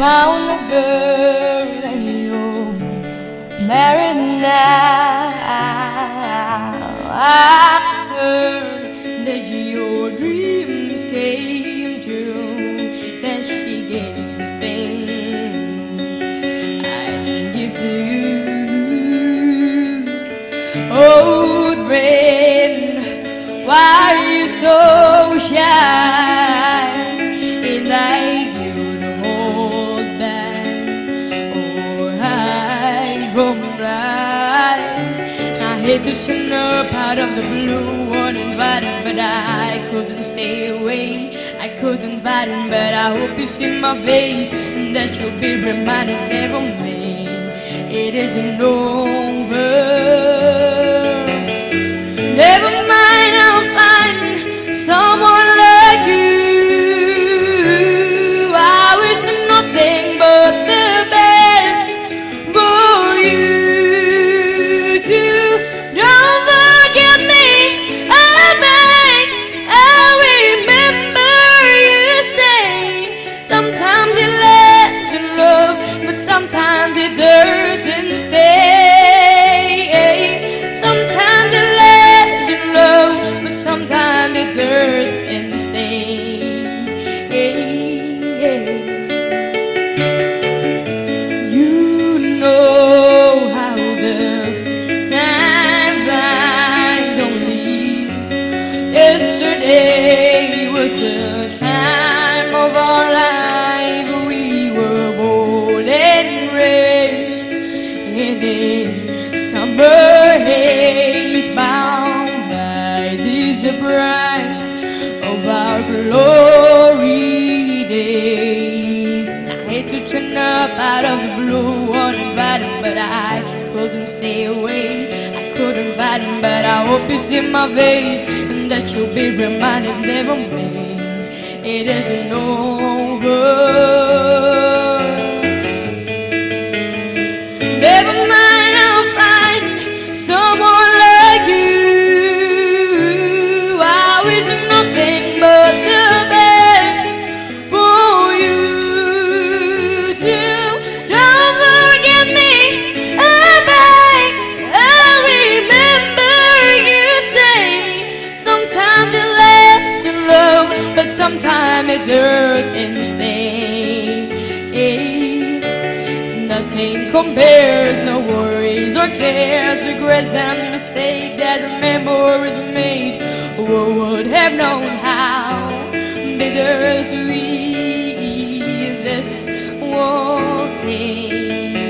found the girl that you're married now. I heard that your dreams came true, that she gave everything I give to you, old friend. Why are you so shy? And like To turn up out of the blue, uninvited, but I couldn't stay away. I couldn't fight it, but I hope you see my face and that you'll be reminded of me. It isn't over. Sometimes it doesn't stay. Sometimes it lasts in love, but sometimes it hurts and stay. The surprise of our glory days. I hate to turn up out of the blue uninvited, but I couldn't stay away. I couldn't fight it, but I hope you see my face and that you'll be reminded never me. It isn't over. But sometimes it hurts and stay. Nothing compares, no worries or cares, regrets and mistakes as memories made. Who would have known how bittersweet this whole thing?